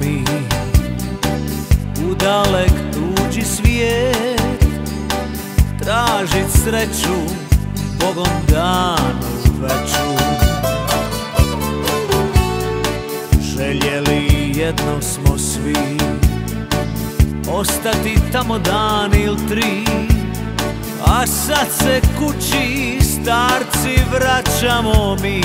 Mi. U dalek tuđi svijet Tražit sreću Bogom danu veću. Željeli jedno smo svi Ostati tamo dan ili tri A sad se kući starci vraćamo mi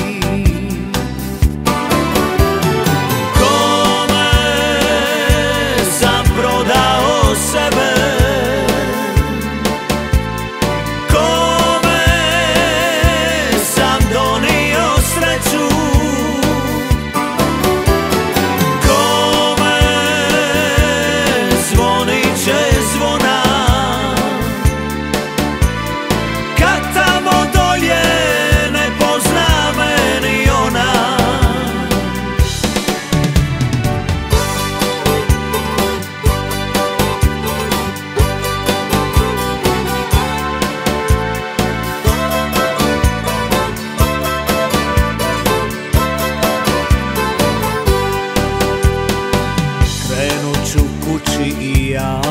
kući i ja.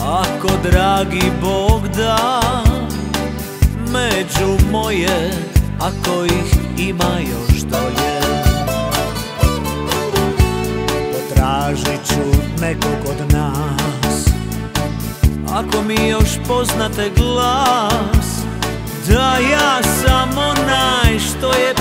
Ako dragi Bog da Među moje Ako ih ima još dolje. Potražit ću nekog od nas. Ako mi još poznate glas Da ja sam onaj što je